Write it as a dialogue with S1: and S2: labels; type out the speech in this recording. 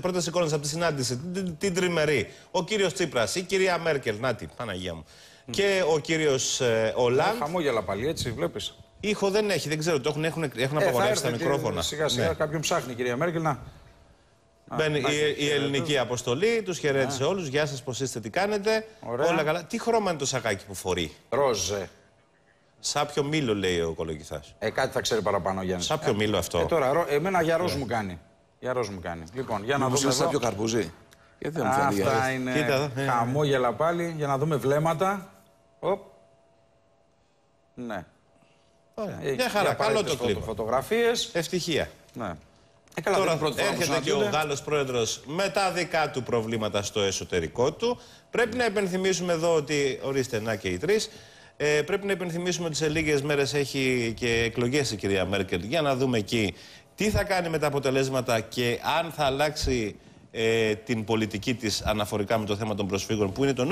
S1: πρώτες εικόνες από τη συνάντηση, την, την τριμερή, ο κύριος Τσίπρας, η κυρία Μέρκελ, να τη, Παναγία μου, και ο κύριος ε, Ολάντ.
S2: Χαμόγελα πάλι, έτσι βλέπεις.
S1: Ήχο δεν έχει, δεν ξέρω, το έχουν, έχουν, έχουν απαγορεύσει τα μικρόφωνα.
S2: Σιγά σιγά
S1: Ναι.
S2: κάποιον ψάχνει η κυρία Μέρκελ να.
S1: Μπαίνει
S2: να
S1: η,
S2: έχει
S1: η
S2: χαιρετό.
S1: ελληνική αποστολή, τους χαιρέτησε όλους. Γεια σας, πώς είστε, τι κάνετε.
S2: Ωραία.
S1: Όλα καλά. Τι χρώμα είναι το σακάκι που φορεί;
S2: Ρόζε.
S1: Σάπιο μήλο, λέει ο κολογηθά.
S2: Ε, κάτι θα ξέρει παραπάνω ο Γιάννης.
S1: Σάπιο μήλο αυτό.
S2: Ε, τώρα, ρο- εμένα για ροζ μου κάνει. Για ροζ μου κάνει. Λοιπόν, για να
S3: Μήπως
S2: δούμε.
S3: είναι
S2: Εδώ.
S3: πιο καρπούζι; Γιατί δεν μου φαίνεται
S2: Αυτά
S3: για
S2: είναι
S1: Κοίτα εδώ. Ε,
S2: χαμόγελα πάλι για να δούμε βλέμματα. Οπ. Ναι.
S1: Ωραία.
S2: Έχει
S1: Μια χαρά,
S2: και
S1: καλό το
S2: απαραίτητες
S1: κλίμα.
S2: Φωτογραφίες.
S1: Ευτυχία.
S2: Ναι. Ε, καλά, δεν
S1: Τώρα
S2: είναι πρώτη φορά που
S1: έρχεται και ο
S2: συναντιούνται.
S1: Γάλλος πρόεδρος με τα δικά του προβλήματα στο εσωτερικό του. Πρέπει να υπενθυμίσουμε εδώ ότι, ορίστε να και οι τρεις, ε, πρέπει να υπενθυμίσουμε ότι σε λίγες μέρες έχει και εκλογές η κυρία Μέρκελ για να δούμε εκεί τι θα κάνει με τα αποτελέσματα και αν θα αλλάξει ε, την πολιτική της αναφορικά με το θέμα των προσφύγων που είναι το